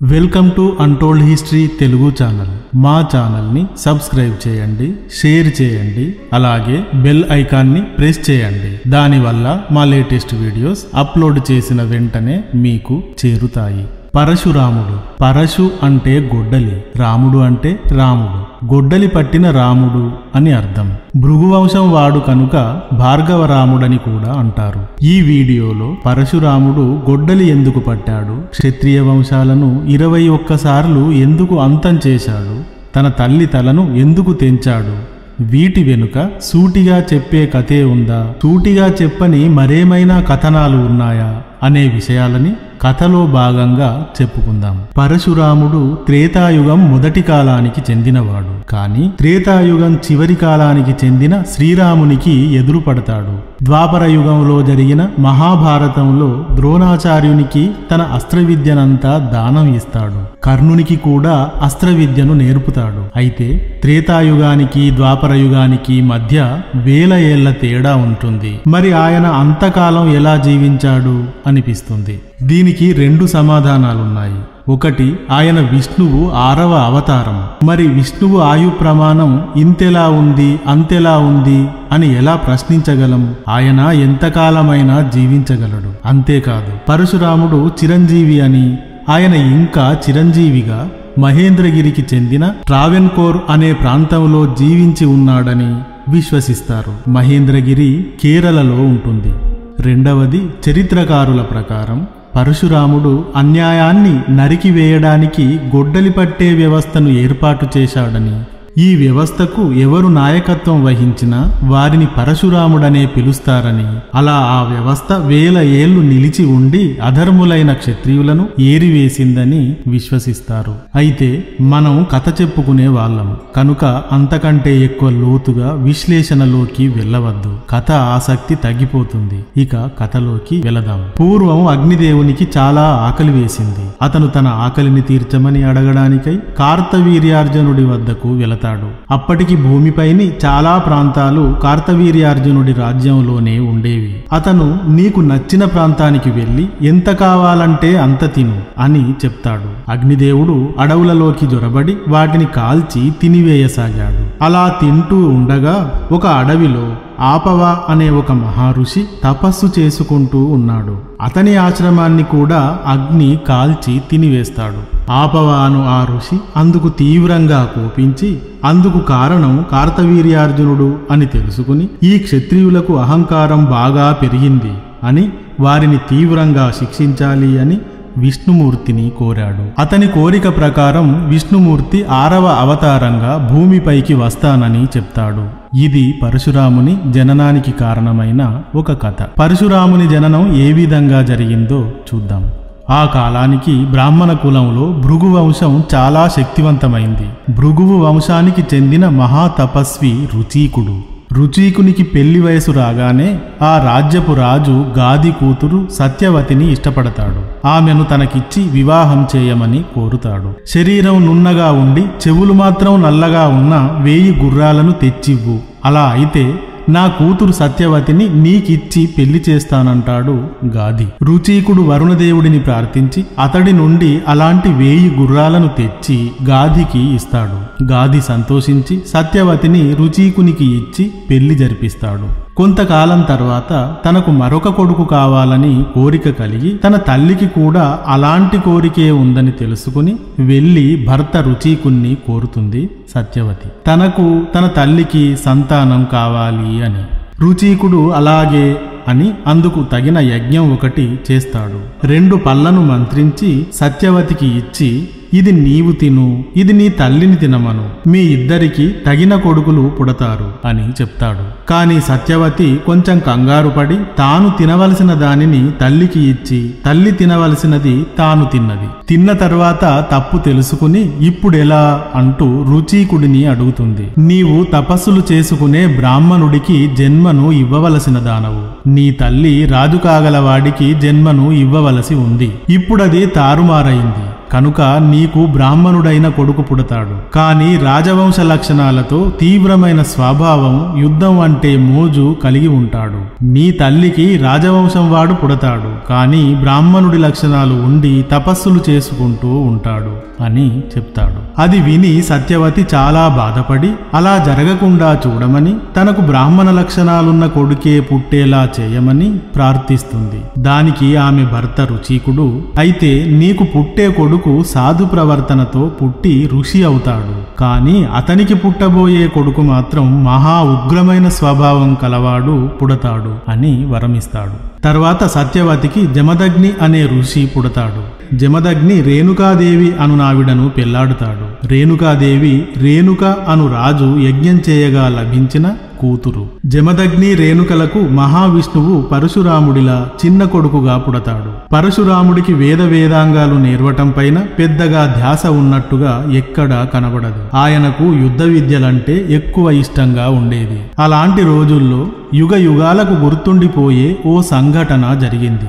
Welcome to untold history Telugu channel. మా ఛానల్ని subscribe చేయండి షేర్ చేయండి అలాగే బెల్ ఐకాన్ని ప్రెస్ చేయండి. దానివల్ల మా లేటెస్ట్ వీడియోస్ అప్లోడ్ చేసిన వెంటనే మీకు చేరుతాయి. పరశురాముడు. పరశు అంటే గొడ్డలి రాముడు అంటే రాముడు. గొడ్డలి పట్టిన రాముడు అని అర్థం. భృగువంశం వాడు కనుక భార్గవ రాముడని కూడా అంటారు. ఈ వీడియోలో పరశురాముడు గొడ్డలి ఎందుకు పట్టాడు? క్షత్రియ వంశాలను ఇరవై ఒక్కసార్లు ఎందుకు అంతం చేశాడు? తన తల్లి తలను ఎందుకు తెంచాడు? వీటి వెనుక సూటిగా చెప్పే కథే ఉందా? సూటిగా చెప్పని మరేమైనా కథనాలు ఉన్నాయా? అనే విషయాలని కథలో భాగంగా చెప్పుకుందాం. పరశురాముడు త్రేతాయుగం మొదటి కాలానికి చెందినవాడు. కానీ త్రేతాయుగం చివరి కాలానికి చెందిన శ్రీరామునికి ఎదురుపడతాడు. ద్వాపర యుగంలో జరిగిన మహాభారతంలో ద్రోణాచార్యునికి తన అస్త్ర విద్యనంతా దానం ఇస్తాడు. కర్ణునికి కూడా అస్త్ర విద్యను నేర్పుతాడు. అయితే త్రేతాయుగానికి ద్వాపర యుగానికి మధ్య వేల ఏళ్ళ తేడా ఉంటుంది. మరి ఆయన అంతకాలం ఎలా జీవించాడు? అనిపిస్తుంది. దీనికి రెండు సమాధానాలున్నాయి. ఒకటి ఆయన విష్ణువు ఆరవ అవతారం. మరి విష్ణువు ఆయు ప్రమాణం ఇంతెలా ఉంది అంతెలా ఉంది అని ఎలా ప్రశ్నించగలం? ఆయన ఎంతకాలమైనా జీవించగలడు. అంతేకాదు పరశురాముడు చిరంజీవి అని ఆయన ఇంకా చిరంజీవిగా మహేంద్రగిరికి చెందిన ట్రావెన్కోర్ అనే ప్రాంతంలో జీవించి ఉన్నాడని విశ్వసిస్తారు. మహేంద్రగిరి కేరళలో ఉంటుంది. రెండవది చరిత్రకారుల ప్రకారం పరశురాముడు అన్యాయాన్ని నరికివేయడానికి గొడ్డలి పట్టే వ్యవస్థను ఏర్పాటు చేశాడని. ఈ వ్యవస్థకు ఎవరు నాయకత్వం వహించినా వారిని పరశురాముడనే పిలుస్తారని. అలా ఆ వ్యవస్థ వేల ఏళ్ళు నిలిచి ఉండి అధర్ములైన క్షత్రియులను ఏరివేసిందని విశ్వసిస్తారు. అయితే మనం కథ చెప్పుకునే వాళ్ళం. కనుక అంతకంటే ఎక్కువ లోతుగా విశ్లేషణలోకి వెళ్ళవద్దు. కథ ఆసక్తి తగ్గిపోతుంది. ఇక కథలోకి వెళదాం. పూర్వం అగ్నిదేవునికి చాలా ఆకలి వేసింది. అతను తన ఆకలిని తీర్చమని అడగడానికై కార్తవీర్యార్జునుడి వద్దకు వెళతాడు. అప్పటికి భూమిపైని చాలా ప్రాంతాలు కార్తవీర్యార్జునుడి రాజ్యంలోనే ఉండేవి. అతను నీకు నచ్చిన ప్రాంతానికి వెళ్ళి ఎంత కావాలంటే అంత తిను అని చెప్తాడు. అగ్నిదేవుడు అడవులలోకి జొరబడి వాటిని కాల్చి తినివేయసాగాడు. అలా తింటూ ఉండగా ఒక అడవిలో ఆపవ అనే ఒక మహర్షి తపస్సు చేసుకుంటూ ఉన్నాడు. అతని ఆశ్రమాన్ని కూడా అగ్ని కాల్చి తినివేస్తాడు. ఆపవ అను ఆ ఋషి అందుకు తీవ్రంగా కోపించి అందుకు కారణం కార్తవీర్యార్జునుడు అని తెలుసుకుని ఈ క్షత్రియులకు అహంకారం బాగా పెరిగింది అని వారిని తీవ్రంగా శిక్షించాలి అని విష్ణుమూర్తిని కోరాడు. అతని కోరిక ప్రకారం విష్ణుమూర్తి ఆరవ అవతారంగా భూమిపైకి వస్తానని చెప్తాడు. ఇది పరశురాముని జననానికి కారణమైన ఒక కథ. పరశురాముని జననం ఏ విధంగా జరిగిందో చూద్దాం. ఆ కాలానికి బ్రాహ్మణ కులంలో భృగు వంశం చాలా శక్తివంతమైంది. భృగువు వంశానికి చెందిన మహాతపస్వి రుచీకుడు. రుచీకునికి పెళ్ళి వయసు రాగానే ఆ రాజ్యపు రాజు గాది కూతురు సత్యవతిని ఇష్టపడతాడు. ఆమెను తనకిచ్చి వివాహం చేయమని కోరుతాడు. శరీరం నున్నగా ఉండి చెవులు మాత్రం నల్లగా ఉన్న వేయి గుర్రాలను తెచ్చివ్వు. అలా అయితే నా కూతురు సత్యవతిని నీకిచ్చి పెళ్ళి చేస్తానంటాడు గాది రుచీకుడు వరుణదేవుడిని ప్రార్థించి అతడి నుండి అలాంటి వేయి గుర్రాలను తెచ్చి గాదికి ఇస్తాడు. గాది సంతోషించి సత్యవతిని రుచీకునికి ఇచ్చి పెళ్ళి జరిపిస్తాడు. కొంతకాలం తర్వాత తనకు మరొక కొడుకు కావాలని కోరిక కలిగి తన తల్లికి కూడా అలాంటి కోరికే ఉందని తెలుసుకుని వెళ్ళి భర్త రుచీకుణ్ణి కోరుతుంది సత్యవతి. తనకు తన తల్లికి సంతానం కావాలి అని. రుచీకుడు అలాగే అని అందుకు తగిన యజ్ఞం ఒకటి చేస్తాడు. రెండు పళ్ళను మంత్రించి సత్యవతికి ఇచ్చి ఇది నీవు తిను ఇది నీ తల్లిని తినమను. మీ ఇద్దరికి తగిన కొడుకులు పుడతారు అని చెప్తాడు. కాని సత్యవతి కొంచెం కంగారు పడి తాను తినవలసిన దానిని తల్లికి ఇచ్చి తల్లి తినవలసినది తాను తిన్నది. తిన్న తర్వాత తప్పు తెలుసుకుని ఇప్పుడెలా అంటూ రుచీకుడిని అడుగుతుంది. నీవు తపస్సులు చేసుకునే బ్రాహ్మణుడికి జన్మను ఇవ్వవలసిన దానవు. నీ తల్లి రాజు కాగల వాడికి జన్మను ఇవ్వవలసి ఉంది. ఇప్పుడది తారుమారైంది. కనుక నీకు బ్రాహ్మణుడైన కొడుకు పుడతాడు. కాని రాజవంశ లక్షణాలతో తీవ్రమైన స్వభావం యుద్ధం అంటే మోజు కలిగి ఉంటాడు. నీ తల్లికి రాజవంశం వాడు పుడతాడు. కాని బ్రాహ్మణుడి లక్షణాలు ఉండి తపస్సులు చేసుకుంటూ ఉంటాడు అని చెప్తాడు. అది విని సత్యవతి చాలా బాధపడి అలా జరగకుండా చూడమని తనకు బ్రాహ్మణ లక్షణాలున్న కొడుకే పుట్టేలా చేయమని ప్రార్థిస్తుంది. దానికి ఆమె భర్త రుచీకుడు అయితే నీకు పుట్టే కొడుకు సాధు ప్రవర్తనతో పుట్టి ఋషి అవుతాడు. కాని అతనికి పుట్టబోయే కొడుకు మాత్రం మహా ఉగ్రమైన స్వభావం కలవాడు పుడతాడు అని వరమిస్తాడు. తర్వాత సత్యవతికి జమదగ్ని అనే ఋషి పుడతాడు. జమదగ్ని రేణుకాదేవి అను నావిడను పెళ్ళాడుతాడు. రేణుకాదేవి రేణుక అను రాజు యజ్ఞం చేయగా లభించిన కూతురు. జమదగ్ని రేణుకలకు మహావిష్ణువు పరశురాముడిలా చిన్న కొడుకుగా పుడతాడు. పరశురాముడికి వేద వేదాంగాలు నేర్వటం పైన పెద్దగా ధ్యాస ఉన్నట్టుగా ఎక్కడా కనబడదు. ఆయనకు యుద్ధ విద్యలంటే ఎక్కువ ఇష్టంగా ఉండేది. అలాంటి రోజుల్లో యుగ యుగాలకు గుర్తుండిపోయే ఓ సంఘటన జరిగింది.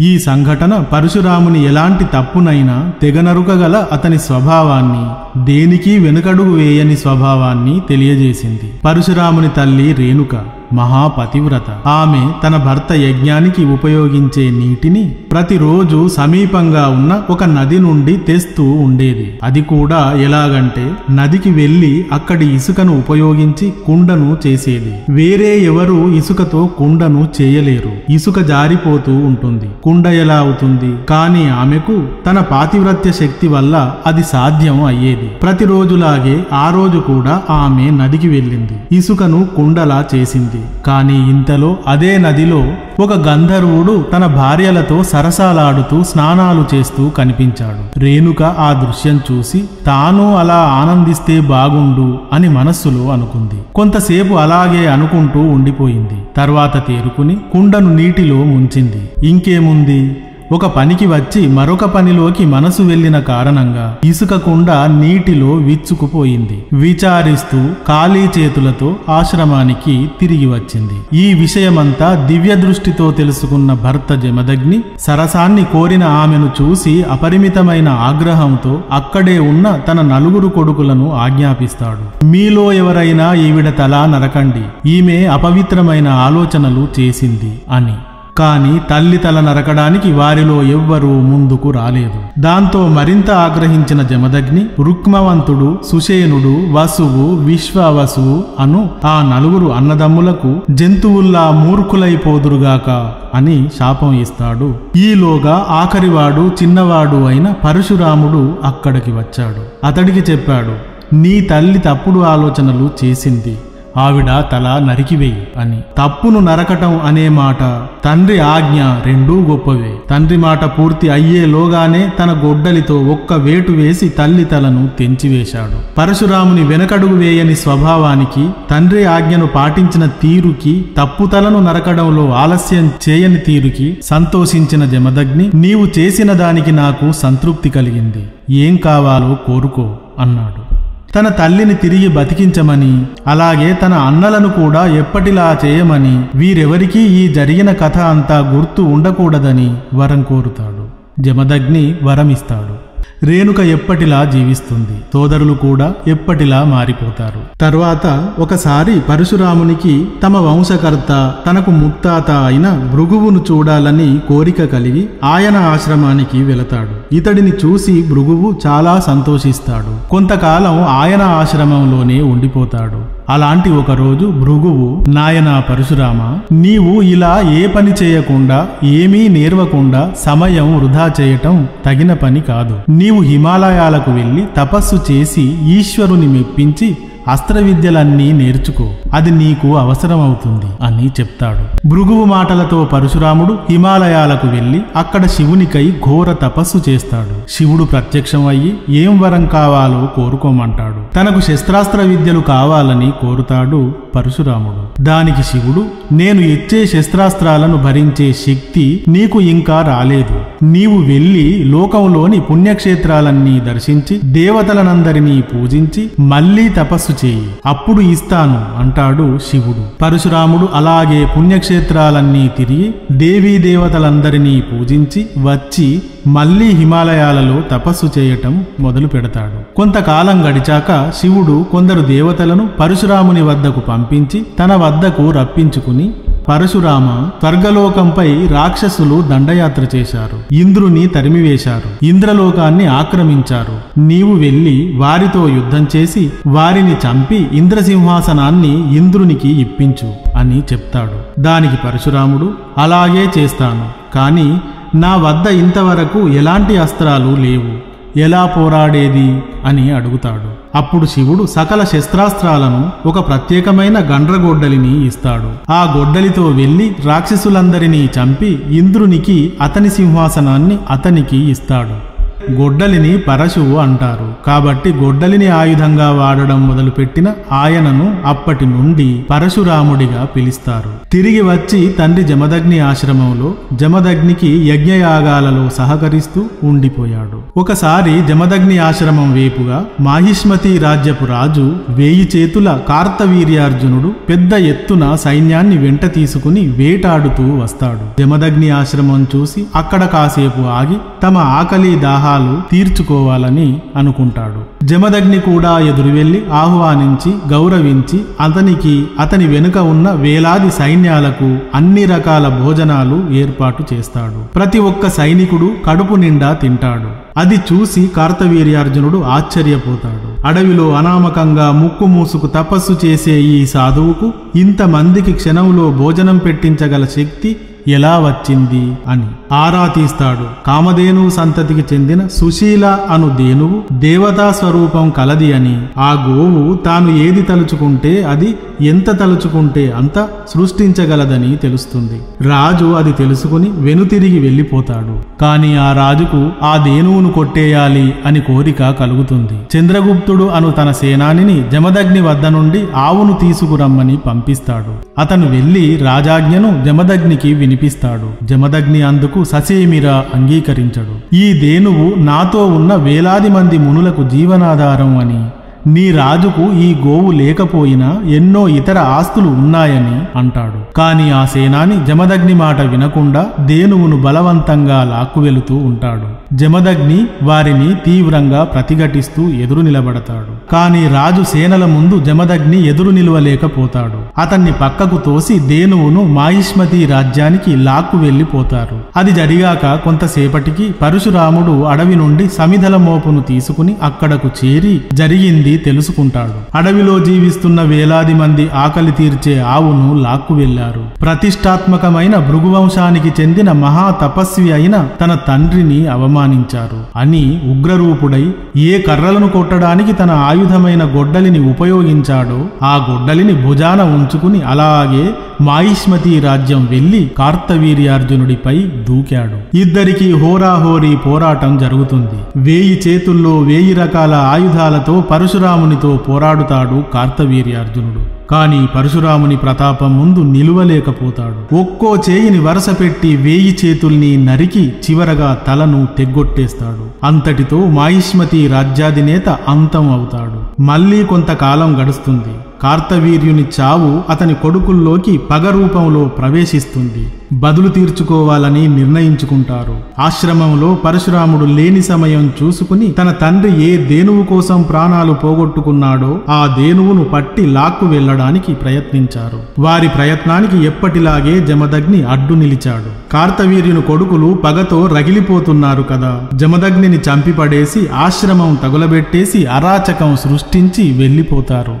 ఈ సంఘటన పరశురాముని ఎలాంటి తప్పునైనా తెగనరుకగల అతని స్వభావాన్ని దేనికి వెనుకడుగు వేయని స్వభావాన్ని తెలియజేసింది. పరశురాముని తల్లి రేణుక. మహాపతివ్రత. ఆమె తన భర్త యజ్ఞానికి ఉపయోగించే నీటిని ప్రతిరోజు సమీపంగా ఉన్న ఒక నది నుండి తెస్తూ ఉండేది. అది కూడా ఎలాగంటే నదికి వెళ్ళి అక్కడి ఇసుకను ఉపయోగించి కుండను చేసేది. వేరే ఎవరు ఇసుకతో కుండను చేయలేరు. ఇసుక జారిపోతూ ఉంటుంది. కుండ ఎలా అవుతుంది? కానీ ఆమెకు తన పాతివ్రత్య శక్తి వల్ల అది సాధ్యం అయ్యేది. ప్రతిరోజులాగే ఆ రోజు కూడా ఆమె నదికి వెళ్ళింది. ఇసుకను కుండలా చేసింది. కానీ ఇంతలో అదే నదిలో ఒక గంధర్వుడు తన భార్యలతో సరసాలాడుతూ స్నానాలు చేస్తూ కనిపించాడు. రేణుక ఆ దృశ్యం చూసి తాను అలా ఆనందిస్తే బాగుండు అని మనస్సులో అనుకుంది. కొంతసేపు అలాగే అనుకుంటూ ఉండిపోయింది. తర్వాత తేరుకుని కుండను నీటిలో ముంచింది. ఇంకేముంది? ఒక పనికి వచ్చి మరొక పనిలోకి మనసు వెళ్ళిన కారణంగా ఇసుక కుండ నీటిలో విచ్చుకుపోయింది. విచారిస్తూ ఖాళీ చేతులతో ఆశ్రమానికి తిరిగి వచ్చింది. ఈ విషయమంతా దివ్య దృష్టితో తెలుసుకున్న భర్త జమదగ్ని సరసాన్ని కోరిన ఆమెను చూసి అపరిమితమైన ఆగ్రహంతో అక్కడే ఉన్న తన నలుగురు కొడుకులను ఆజ్ఞాపిస్తాడు. మీలో ఎవరైనా ఈవిడ తల నరకండి. ఈమె అపవిత్రమైన ఆలోచనలు చేసింది అని. కానీ తల్లి తల నరకడానికి వారిలో ఎవ్వరూ ముందుకు రాలేదు. దాంతో మరింత ఆగ్రహించిన జమదగ్ని రుక్మవంతుడు సుషేనుడు వసువు విశ్వవసువు అను ఆ నలుగురు అన్నదమ్ములకు జంతువుల్లా మూర్ఖులైపోదురుగాక అని శాపం ఇస్తాడు. ఈలోగా ఆఖరివాడు చిన్నవాడు అయిన పరశురాముడు అక్కడికి వచ్చాడు. అతడికి చెప్పాడు నీ తల్లి తప్పుడు ఆలోచనలు చేసింది. ఆవిడ తల నరికివేయి అని. తప్పును నరకటం అనే మాట తండ్రి ఆజ్ఞ రెండూ గొప్పవే. తండ్రి మాట పూర్తి అయ్యేలోగానే తన గొడ్డలితో ఒక్క వేటు వేసి తల్లి తలను తెంచివేశాడు. పరశురాముని వెనకడుగు వేయని స్వభావానికి తండ్రి ఆజ్ఞను పాటించిన తీరుకి తప్పు తలను నరకడంలో ఆలస్యం చేయని తీరుకి సంతోషించిన జమదగ్ని నీవు చేసిన దానికి నాకు సంతృప్తి కలిగింది. ఏం కావాలో కోరుకో అన్నాడు. తన తల్లిని తిరిగి బతికించమని అలాగే తన అన్నలను కూడా ఎప్పటిలా చేయమని వీరెవరికీ ఈ జరిగిన కథ అంతా గుర్తు ఉండకూడదని వరం కోరుతాడు. జమదగ్ని వరమిస్తాడు. రేణుక ఎప్పటిలా జీవిస్తుంది? సోదరులు కూడా ఎప్పటిలా మారిపోతారు? తర్వాత ఒకసారి పరశురామునికి తమ వంశకర్త తనకు ముత్తాత అయిన భృగువును చూడాలని కోరిక కలిగి ఆయన ఆశ్రమానికి వెళతాడు. ఇతడిని చూసి భృగువు చాలా సంతోషిస్తాడు. కొంతకాలం ఆయన ఆశ్రమంలోనే ఉండిపోతాడు. అలాంటి ఒక రోజు భృగువు నాయనా పరశురామ నీవు ఇలా ఏ పని చేయకుండా ఏమీ నేర్వకుండా సమయం వృధా చేయటం తగిన పని కాదు. నీవు హిమాలయాలకు వెళ్ళి తపస్సు చేసి ఈశ్వరుని మెప్పించి అస్త్ర విద్యలన్నీ నేర్చుకో. అది నీకు అవసరమవుతుంది అని చెప్తాడు. భృగువు మాటలతో పరశురాముడు హిమాలయాలకు వెళ్ళి అక్కడ శివునికై ఘోర తపస్సు చేస్తాడు. శివుడు ప్రత్యక్షం అయ్యి ఏం వరం కావాలో కోరుకోమంటాడు. తనకు శస్త్రాస్త్ర విద్యలు కావాలని కోరుతాడు. పరశురాముడు. దానికి శివుడు నేను ఇచ్చే శస్త్రాస్త్రాలను భరించే శక్తి నీకు ఇంకా రాలేదు. నీవు వెళ్ళి లోకంలోని పుణ్యక్షేత్రాలన్నీ దర్శించి దేవతలనందరినీ పూజించి మళ్ళీ తపస్సు చేయి. అప్పుడు ఇస్తాను అంటాడు శివుడు. పరశురాముడు అలాగే పుణ్యక్షేత్రాలన్నీ తిరిగి దేవీ దేవతలందరినీ పూజించి వచ్చి మళ్ళీ హిమాలయాలలో తపస్సు చేయటం మొదలు పెడతాడు. కొంతకాలం గడిచాక శివుడు కొందరు దేవతలను పరశురాముని వద్దకు పంపించి తన వద్దకు రప్పించుకుని పరశురామ స్వర్గలోకంపై రాక్షసులు దండయాత్ర చేశారు. ఇంద్రుని తరిమివేశారు. ఇంద్రలోకాన్ని ఆక్రమించారు. నీవు వెళ్ళి వారితో యుద్ధం చేసి వారిని చంపి ఇంద్రసింహాసనాన్ని ఇంద్రునికి ఇప్పించు అని చెప్తాడు. దానికి పరశురాముడు అలాగే చేస్తాను. కానీ నా వద్ద ఇంతవరకు ఎలాంటి అస్త్రాలు లేవు. ఎలా పోరాడేది? అని అడుగుతాడు. అప్పుడు శివుడు సకల శస్త్రాస్త్రాలను ఒక ప్రత్యేకమైన గండ్రగొడ్డలిని ఇస్తాడు. ఆ గొడ్డలితో వెళ్ళి రాక్షసులందరినీ చంపి ఇంద్రునికి అతని సింహాసనాన్ని అతనికి ఇస్తాడు. గొడ్డలిని పరశువు అంటారు. కాబట్టి గొడ్డలిని ఆయుధంగా వాడడం మొదలుపెట్టిన ఆయనను అప్పటి నుండి పరశురాముడిగా పిలుస్తారు. తిరిగి వచ్చి తండ్రి జమదగ్ని ఆశ్రమంలో జమదగ్నికి యజ్ఞయాగాలలో సహకరిస్తూ ఉండిపోయాడు. ఒకసారి జమదగ్ని ఆశ్రమం వేపుగా మాహిష్మతి రాజ్యపు రాజు వేయి చేతుల కార్తవీర్యార్జునుడు పెద్ద ఎత్తున సైన్యాన్ని వెంట తీసుకుని వేటాడుతూ వస్తాడు. జమదగ్ని ఆశ్రమం చూసి అక్కడ కాసేపు ఆగి తమ ఆకలి దాహాలు తీర్చుకోవాలని అనుకుంటాడు. జమదగ్ని కూడా ఎదురు వెళ్ళి ఆహ్వానించి గౌరవించి అతనికి అతని వెనుక ఉన్న వేలాది సైన్యాలకు అన్ని రకాల భోజనాలు ఏర్పాటు చేస్తాడు. ప్రతి ఒక్క సైనికుడు కడుపు నిండా తింటాడు. అది చూసి కార్తవీర్యార్జునుడు ఆశ్చర్యపోతాడు. అడవిలో అనామకంగా ముక్కు మూసుకు తపస్సు చేసే ఈ సాధువుకు ఇంతమందికి క్షణంలో భోజనం పెట్టించగల శక్తి ఎలా వచ్చింది అని ఆరా తీస్తాడు కామధేనువు సంతతికి చెందిన సుశీల అను దేనువు దేవతా స్వరూపం కలది అని ఆ గోవు తాను ఏది తలుచుకుంటే అది ఎంత తలుచుకుంటే అంత సృష్టించగలదని తెలుస్తుంది. రాజు అది తెలుసుకుని వెనుతిరిగి వెళ్ళిపోతాడు. కాని ఆ రాజుకు ఆ దేనువును కొట్టేయాలి అని కోరిక కలుగుతుంది. చంద్రగుప్తుడు అను తన సేనానిని జమదగ్ని వద్ద నుండి ఆవును తీసుకురమ్మని పంపిస్తాడు. అతను వెళ్ళి రాజాజ్ఞను జమదగ్నికి విని వినిపిస్తాడు జమదగ్ని అందుకు ససేమిరా అంగీకరించడు. ఈ దేనువు నాతో ఉన్న వేలాది మంది మునులకు జీవనాధారం అని. నీ రాజుకు ఈ గోవు లేకపోయినా ఎన్నో ఇతర ఆస్తులు ఉన్నాయని అంటాడు. కాని ఆ సేనాని జమదగ్ని మాట వినకుండా దేనువును బలవంతంగా లాక్కువెలుతూ ఉంటాడు. జమదగ్ని వారిని తీవ్రంగా ప్రతిఘటిస్తూ ఎదురు నిలబడతాడు. కాని రాజు సేనల ముందు జమదగ్ని ఎదురు నిలవలేకపోతాడు. అతన్ని పక్కకు తోసి దేనువును మాయిష్మతి రాజ్యానికి లాక్కు వెళ్ళిపోతారు అది జరిగాక కొంతసేపటికి పరశురాముడు అడవి నుండి సమిధల మోపును తీసుకుని అక్కడకు చేరి జరిగింది తెలుసుకుంటాడు. అడవిలో జీవిస్తున్న వేలాది మంది ఆకలి తీర్చే ఆవును లాక్కు వెళ్ళారు ప్రతిష్టాత్మకమైన భృగువంశానికి చెందిన మహా తపస్వి అయిన తన తండ్రిని అవమానించారు. అని ఉగ్రరూపుడై ఏ కర్రలను కొట్టడానికి తన ఆయుధమైన గొడ్డలిని ఉపయోగించాడో ఆ గొడ్డలిని భుజాన ఉంచుకుని అలాగే మాయిష్మతి రాజ్యం వెళ్ళి కార్తవీర్యార్జునుడిపై దూకాడు. ఇద్దరికి హోరాహోరీ పోరాటం జరుగుతుంది. వేయి చేతుల్లో వేయి రకాల ఆయుధాలతో పరుశు పరశురామునితో పోరాడుతాడు కార్తవీర్యార్జునుడు. కాని పరశురాముని ప్రతాపం ముందు నిలువలేకపోతాడు. ఒక్కో చేయిని వరస పెట్టి వేయి చేతుల్ని నరికి చివరగా తలను తెగ్గొట్టేస్తాడు. అంతటితో మాయిష్మతి రాజ్యాధినేత అంతం అవుతాడు. మళ్ళీ కొంతకాలం గడుస్తుంది. కార్తవీర్యుని చావు అతని కొడుకుల్లోకి పగ రూపంలో ప్రవేశిస్తుంది. బదులు తీర్చుకోవాలని నిర్ణయించుకుంటారు. ఆశ్రమంలో పరశురాముడు లేని సమయం చూసుకుని తన తండ్రి ఏ దేనువు కోసం ప్రాణాలు పోగొట్టుకున్నాడో ఆ దేనువును పట్టి లాక్కు వెళ్ళడానికి ప్రయత్నించారు. వారి ప్రయత్నానికి ఎప్పటిలాగే జమదగ్ని అడ్డు నిలిచాడు. కార్తవీర్యుని కొడుకులు పగతో రగిలిపోతున్నారు కదా. జమదగ్నిని చంపిపడేసి ఆశ్రమం తగులబెట్టేసి అరాచకం సృష్టించి వెళ్ళిపోతారు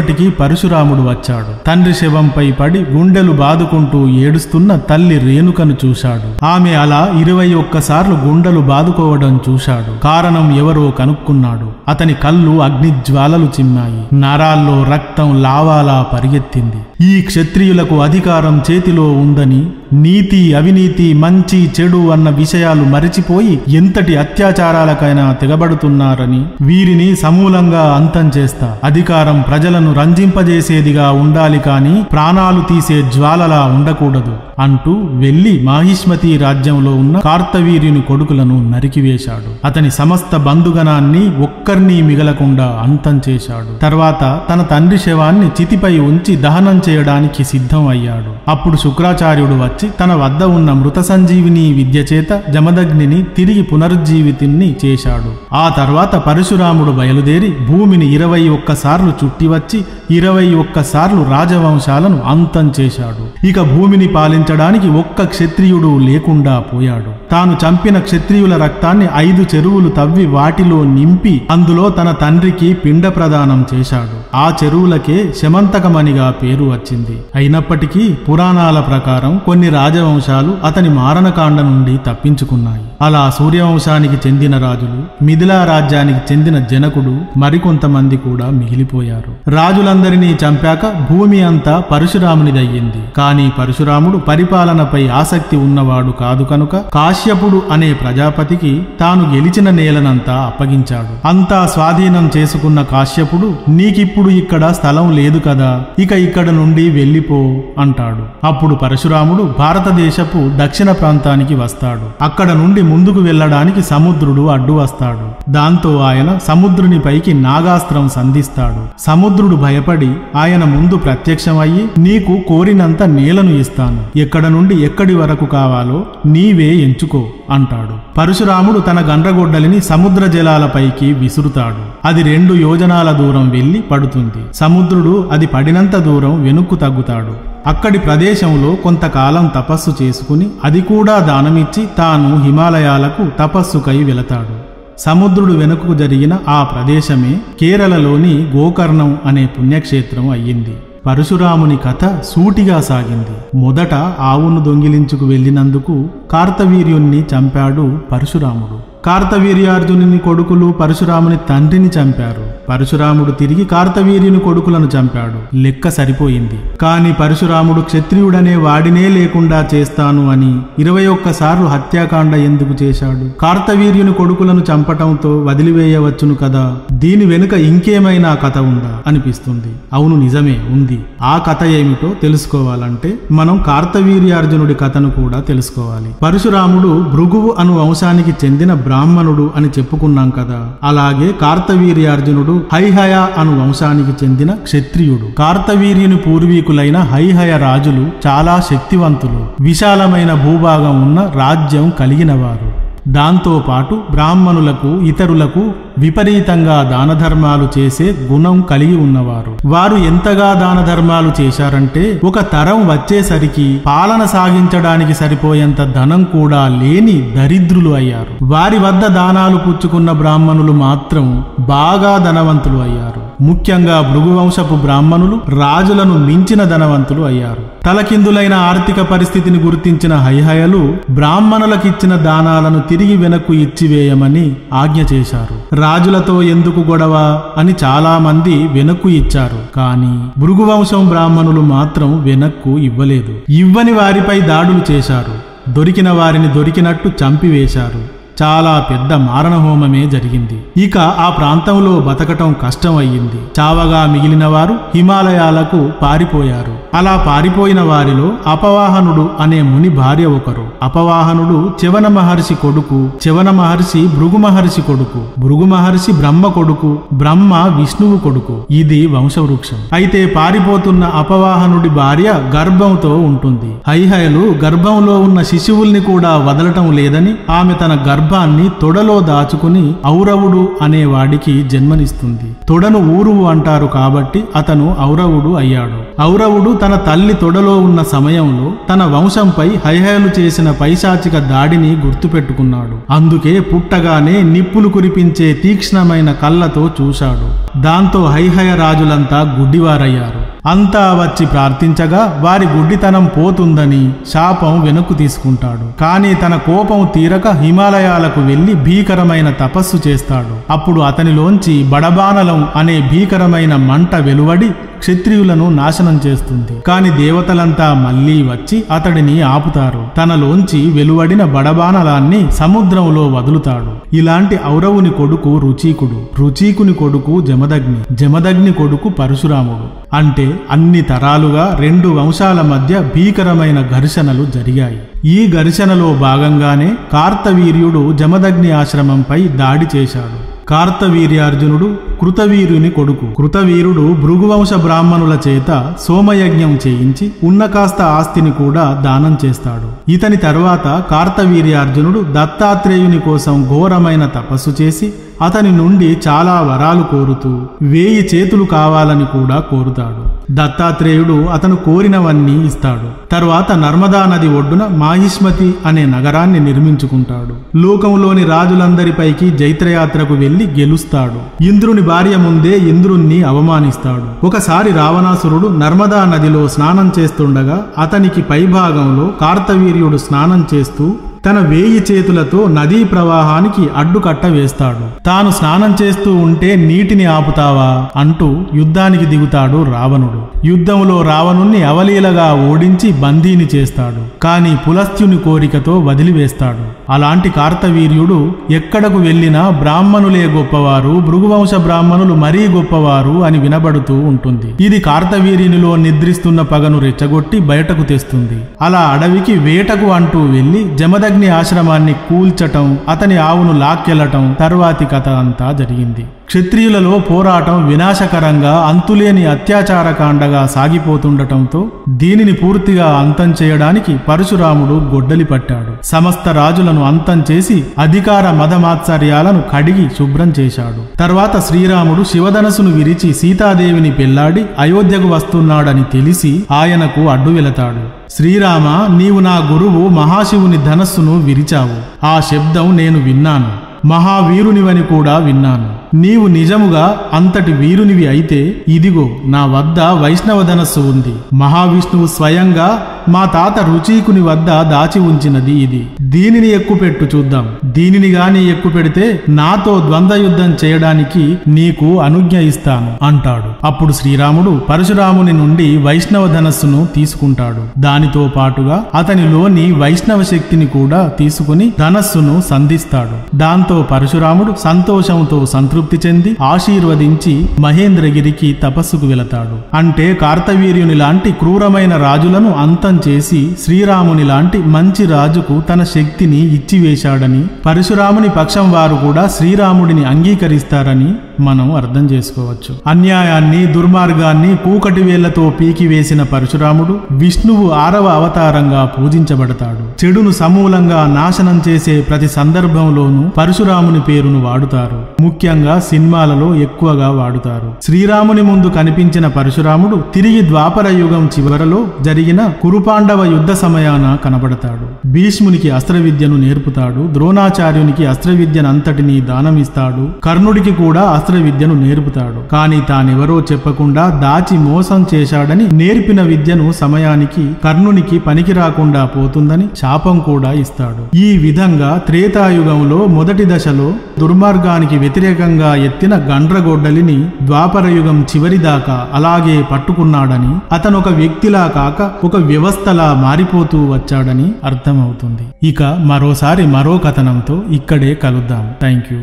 కాసేపటికి పరశురాముడు వచ్చాడు. తండ్రి శవంపై పడి గుండెలు బాదుకుంటూ ఏడుస్తున్న తల్లి రేణుకను చూశాడు. ఆమె అలా ఇరవై ఒక్కసార్లు గుండెలు బాదుకోవడం చూశాడు. కారణం ఎవరో కనుక్కున్నాడు. అతని కళ్ళు అగ్నిజ్వాలలు చిమ్మాయి. నరాల్లో రక్తం లావాలా పరిగెత్తింది. ఈ క్షత్రియులకు అధికారం చేతిలో ఉందని నీతి అవినీతి మంచి చెడు అన్న విషయాలు మరిచిపోయి ఎంతటి అత్యాచారాలకైనా తెగబడుతున్నారని వీరిని సమూలంగా అంతం చేస్తా. అధికారం ప్రజలను రంజింపజేసేదిగా ఉండాలి కాని ప్రాణాలు తీసే జ్వాలలా ఉండకూడదు అంటూ వెళ్ళి మాహిష్మతి రాజ్యంలో ఉన్న కార్తవీర్యుని కొడుకులను నరికివేశాడు. అతని సమస్త బంధుగణాన్ని ఒక్కర్ని మిగలకుండా అంతం చేశాడు. తర్వాత తన తండ్రి శవాన్ని చితిపై ఉంచి దహనం చేయడానికి సిద్ధం అయ్యాడు. అప్పుడు శుక్రాచార్యుడు వచ్చి తన వద్ద ఉన్న మృత సంజీవిని విద్య చేత జమదగ్నిని తిరిగి పునరుజ్జీవితుణ్ణి చేశాడు. ఆ తర్వాత పరశురాముడు బయలుదేరి భూమిని ఇరవై ఒక్కసార్లు చుట్టి వచ్చి ఇరవై ఒక్కసార్లు రాజవంశాలను అంతం చేశాడు. ఇక భూమిని పాలించడానికి ఒక్క క్షత్రియుడు లేకుండా పోయాడు. తాను చంపిన క్షత్రియుల రక్తాన్ని ఐదు చెరువులు తవ్వి వాటిలో నింపి అందులో తన తండ్రికి పిండ ప్రదానం చేశాడు. ఆ చెరువులకే శమంతకమణిగా పేరు వచ్చింది. అయినప్పటికీ పురాణాల ప్రకారం కొన్ని రాజవంశాలు అతని మారణకాండ నుండి తప్పించుకున్నాయి. అలా సూర్యవంశానికి చెందిన రాజులు మిథిలా రాజ్యానికి చెందిన జనకుడు మరికొంతమంది కూడా మిగిలిపోయారు. రాజులందరినీ చంపాక భూమి అంతా పరశురామునిదయ్యింది. కానీ పరశురాముడు పరిపాలనపై ఆసక్తి ఉన్నవాడు కాదు కనుక కాశ్యపుడు అనే ప్రజాపతికి తాను గెలిచిన నేలనంతా అప్పగించాడు. అంతా స్వాధీనం చేసుకున్న కాశ్యపుడు నీకిప్పుడు ఇక్కడ స్థలం లేదు కదా ఇక ఇక్కడ నుండి వెళ్ళిపో అంటాడు. అప్పుడు పరశురాముడు భారతదేశపు దక్షిణ ప్రాంతానికి వస్తాడు. అక్కడ నుండి ముందుకు వెళ్ళడానికి సముద్రుడు అడ్డు వస్తాడు. దాంతో ఆయన సముద్రుని పైకి నాగాస్త్రం సంధిస్తాడు. సముద్రుడు భయపడి ఆయన ముందు ప్రత్యక్షమయ్యి నీకు కోరినంత నేలను ఇస్తాను. ఎక్కడ నుండి ఎక్కడి వరకు కావాలో నీవే ఎంచుకో. అంటాడు. పరశురాముడు తన గండ్రగొడ్డలిని సముద్ర జలాలపైకి విసురుతాడు. అది రెండు యోజనాల దూరం వెళ్ళి పడుతుంది. సముద్రుడు అది పడినంత దూరం వెనుక్కు తగ్గుతాడు. అక్కడి ప్రదేశంలో కొంతకాలం తపస్సు చేసుకుని అది కూడా దానమిచ్చి తాను హిమాలయాలకు తపస్సుకై వెళతాడు. సముద్రుడు వెనుకకు జరిగిన ఆ ప్రదేశమే కేరళలోని గోకర్ణం అనే పుణ్యక్షేత్రం అయ్యింది. పరశురాముని కథ సూటిగా సాగింది. మొదట ఆవును దొంగిలించుకు వెళ్ళినందుకు కార్తవీర్యుణ్ణి చంపాడు పరశురాముడు. కార్తవీర్యార్జునుని కొడుకులు పరశురాముని తండ్రిని చంపారు. పరశురాముడు తిరిగి కార్తవీర్యుని కొడుకులను చంపాడు. లెక్క సరిపోయింది. కాని పరశురాముడు క్షత్రియుడనే వాడినే లేకుండా చేస్తాను అని ఇరవై ఒక్కసార్లు హత్యాకాండ ఎందుకు చేశాడు? కార్తవీర్యుని కొడుకులను చంపటంతో వదిలివేయవచ్చును కదా? దీని వెనుక ఇంకేమైనా కథ ఉందా? అనిపిస్తుంది. అవును నిజమే ఉంది. ఆ కథ ఏమిటో తెలుసుకోవాలంటే మనం కార్తవీర్యార్జునుడి కథను కూడా తెలుసుకోవాలి. పరశురాముడు భృగువు అను వంశానికి చెందిన బ్రాహ్మణుడు అని చెప్పుకున్నాం కదా. అలాగే కార్తవీర్యార్జునుడు హైహయ అను వంశానికి చెందిన క్షత్రియుడు. కార్తవీర్యుని పూర్వీకులైన హైహయ రాజులు చాలా శక్తివంతులు. విశాలమైన భూభాగం ఉన్న రాజ్యం కలిగినవారు దాంతోపాటు బ్రాహ్మణులకు ఇతరులకు విపరీతంగా దానధర్మాలు చేసే గుణం కలిగి ఉన్నవారు. వారు ఎంతగా దానధర్మాలు చేశారంటే ఒక తరం వచ్చేసరికి పాలన సాగించడానికి సరిపోయేంత ధనం కూడా లేని దరిద్రులు అయ్యారు. వారి వద్ద దానాలు పుచ్చుకున్న బ్రాహ్మణులు మాత్రం బాగా ధనవంతులు అయ్యారు. ముఖ్యంగా భృగువంశపు బ్రాహ్మణులు రాజులను మించిన ధనవంతులు అయ్యారు. తలకిందులైన ఆర్థిక పరిస్థితిని గుర్తించిన హైహయలు బ్రాహ్మణులకిచ్చిన దానాలను తిరిగి వెనక్కు ఇచ్చివేయమని ఆజ్ఞ చేశారు. రాజులతో ఎందుకు గొడవ అని చాలా మంది వెనక్కు ఇచ్చారు. కానీ భృగువంశం బ్రాహ్మణులు మాత్రం వెనక్కు ఇవ్వలేదు. ఇవ్వని వారిపై దాడులు చేశారు. దొరికిన వారిని దొరికినట్టు చంపివేశారు. చాలా పెద్ద మారణహోమమే జరిగింది. ఇక ఆ ప్రాంతంలో బతకటం కష్టం అయ్యింది చావగా మిగిలిన వారు హిమాలయాలకు పారిపోయారు. అలా పారిపోయిన వారిలో అపవాహనుడు అనే ముని భార్య ఒకరు. అపవాహనుడు చివన మహర్షి కొడుకు చివన మహర్షి భృగు మహర్షి కొడుకు భృగు మహర్షి బ్రహ్మ కొడుకు బ్రహ్మ విష్ణువు కొడుకు. ఇది వంశవృక్షం. అయితే పారిపోతున్న అపవాహనుడి భార్య గర్భంతో ఉంటుంది. హైహయలు గర్భంలో ఉన్న శిశువుల్ని కూడా వదలటం లేదని ఆమె తన గర్భాన్ని తొడలో దాచుకుని ఔరవుడు అనే వాడికి జన్మనిస్తుంది. తొడను ఊరువు అంటారు కాబట్టి అతను ఔరవుడు అయ్యాడు. ఔరవుడు తన తల్లి తొడలో ఉన్న సమయంలో తన వంశంపై హయహయలు చేసిన పైశాచిక దాడిని గుర్తుపెట్టుకున్నాడు. అందుకే పుట్టగానే నిప్పులు కురిపించే తీక్ష్ణమైన కళ్ళతో చూశాడు. దాంతో హైహయ రాజులంతా గుడ్డివారయ్యారు. అంతా వచ్చి ప్రార్థించగా వారి గుడ్డితనం పోతుందని శాపం వెనక్కు తీసుకుంటాడు. కానీ తన కోపం తీరక హిమాలయాలకు వెళ్ళి భీకరమైన తపస్సు చేస్తాడు. అప్పుడు అతనిలోంచి బడబానలం అనే భీకరమైన మంట వెలువడి క్షత్రియులను నాశనం చేస్తుంది. కాని దేవతలంతా మళ్ళీ వచ్చి అతడిని ఆపుతారు. తనలోంచి వెలువడిన బడబానలాన్ని సముద్రంలో వదులుతాడు. ఇలాంటి ఔరవుని కొడుకు రుచీకుడు. రుచీకుని కొడుకు జమదగ్ని. జమదగ్ని కొడుకు పరశురాముడు. అంటే అన్ని తరాలుగా రెండు వంశాల మధ్య భీకరమైన ఘర్షణలు జరిగాయి. ఈ ఘర్షణలో భాగంగానే కార్తవీర్యుడు జమదగ్ని ఆశ్రమంపై దాడి చేశాడు. కార్తవీర్యార్జునుడు కృతవీరుని కొడుకు. కృతవీరుడు భృగువంశ బ్రాహ్మణుల చేత సోమయజ్ఞం చేయించి ఉన్న కాస్త ఆస్తిని కూడా దానం చేస్తాడు. ఇతని తర్వాత కార్తవీర్యార్జునుడు దత్తాత్రేయుని కోసం ఘోరమైన తపస్సు చేసి అతని నుండి చాలా వరాలు కోరుతూ వేయి చేతులు కావాలని కూడా కోరుతాడు. దత్తాత్రేయుడు అతను కోరినవన్నీ ఇస్తాడు. తరువాత నర్మదా నది ఒడ్డున మాహిష్మతి అనే నగరాన్ని నిర్మించుకుంటాడు. లోకంలోని రాజులందరిపైకి జైత్రయాత్రకు వెళ్ళి గెలుస్తాడు. ఇంద్రుని భార్య ముందే ఇంద్రుణ్ణి అవమానిస్తాడు. ఒకసారి రావణాసురుడు నర్మదా నదిలో స్నానం చేస్తుండగా అతనికి పైభాగంలో కార్తవీర్యుడు స్నానం చేస్తూ తన వేయి చేతులతో నదీ ప్రవాహానికి అడ్డుకట్ట వేస్తాడు. తాను స్నానం చేస్తూ ఉంటే నీటిని ఆపుతావా? అంటూ యుద్ధానికి దిగుతాడు రావణుడు. యుద్ధంలో రావణుణ్ణి అవలీలగా ఓడించి బందీని చేస్తాడు. కాని పులస్త్యుని కోరికతో వదిలివేస్తాడు. అలాంటి కార్తవీర్యుడు ఎక్కడకు వెళ్ళినా బ్రాహ్మణులే గొప్పవారు భృగువంశ బ్రాహ్మణులు మరీ గొప్పవారు అని వినబడుతూ ఉంటుంది. ఇది కార్తవీర్యునిలో నిద్రిస్తున్న పగను రెచ్చగొట్టి బయటకు తెస్తుంది. అలా అడవికి వేటకు అంటూ వెళ్ళి జమదగ్ని ఆశ్రమాన్ని కూల్చటం అతని ఆవును లాక్కెళ్ళటం తర్వాతి కథ అంతా జరిగింది. క్షత్రియులలో పోరాటం వినాశకరంగా అంతులేని అత్యాచారకాండగా సాగిపోతుండటంతో దీనిని పూర్తిగా అంతం చేయడానికి పరశురాముడు గొడ్డలి పట్టాడు. సమస్త రాజులను అంతం చేసి అధికార మదమాత్సర్యాలను కడిగి శుభ్రం చేశాడు. తర్వాత శ్రీరాముడు శివధనసును విరిచి సీతాదేవిని పెళ్ళాడి అయోధ్యకు వస్తున్నాడని తెలిసి ఆయనకు అడ్డు వెళతాడు శ్రీరామ నీవు నా గురువు మహాశివుని ధనస్సును విరిచావు. ఆ శబ్దం నేను విన్నాను. మహావీరునివని కూడా విన్నాను. నీవు నిజముగా అంతటి వీరునివి అయితే ఇదిగో నా వద్ద వైష్ణవ ధనస్సు ఉంది. మహావిష్ణువు స్వయంగా మా తాత రుచీకుని వద్ద దాచి ఉంచినది ఇది. దీనిని ఎక్కుపెట్టు చూద్దాం. దీనిని గాని ఎక్కుపెడితే నాతో ద్వంద్వ యుద్ధం చేయడానికి నీకు అనుజ్ఞ ఇస్తాను అంటాడు. అప్పుడు శ్రీరాముడు పరశురాముని నుండి వైష్ణవ ధనస్సును తీసుకుంటాడు. దానితో పాటుగా అతనిలోని వైష్ణవ శక్తిని కూడా తీసుకుని ధనస్సును సంధిస్తాడు. దాంతో పరశురాముడు సంతోషంతో సంతృప్తి చెంది ఆశీర్వదించి మహేంద్రగిరికి తపస్సుకు వెళతాడు. అంటే కార్తవీర్యుని లాంటి క్రూరమైన రాజులను అంతం చేసి శ్రీరాముని లాంటి మంచి రాజుకు తన శక్తిని ఇచ్చివేశాడని పరశురాముని పక్షం వారు కూడా శ్రీరాముడిని అంగీకరిస్తారని మనం అర్థం చేసుకోవచ్చు. అన్యాయాన్ని దుర్మార్గాన్ని కూకటి వేళ్ళతో పీకివేసిన పరశురాముడు విష్ణువు ఆరవ అవతారంగా పూజించబడతాడు. చెడును సమూలంగా నాశనం చేసే ప్రతి సందర్భంలోనూ పరశురాముని పేరును వాడుతారు. ముఖ్యంగా సినిమాలలో ఎక్కువగా వాడుతారు. శ్రీరాముని ముందు కనిపించిన పరశురాముడు తిరిగి ద్వాపర యుగం చివరలో జరిగిన కురుపాండవ యుద్ధ సమయాన కనబడతాడు. భీష్మునికి అస్త్ర విద్యను నేర్పుతాడు. ద్రోణాచార్యునికి అస్త్రవిద్యనంతటినీ దానమిస్తాడు. కర్ణుడికి కూడా అస్త్ర విద్యను నేర్పుతాడు. కానీ తానెవరో చెప్పకుండా దాచి మోసం చేశాడని నేర్పిన విద్యను సమయానికి కర్ణునికి పనికి రాకుండా పోతుందని శాపం కూడా ఇస్తాడు. ఈ విధంగా త్రేతాయుగంలో మొదటి దశలో దుర్మార్గానికి వ్యతిరేకంగా ఎత్తిన గండ్రగొడ్డలిని ద్వాపరయుగం చివరి దాకా అలాగే పట్టుకున్నాడని అతనొక వ్యక్తిలా కాక ఒక వ్యవస్థలా మారిపోతూ వచ్చాడని అర్థమవుతుంది. ఇక మరోసారి మరో కథనంతో ఇక్కడే కలుద్దాం. Thank you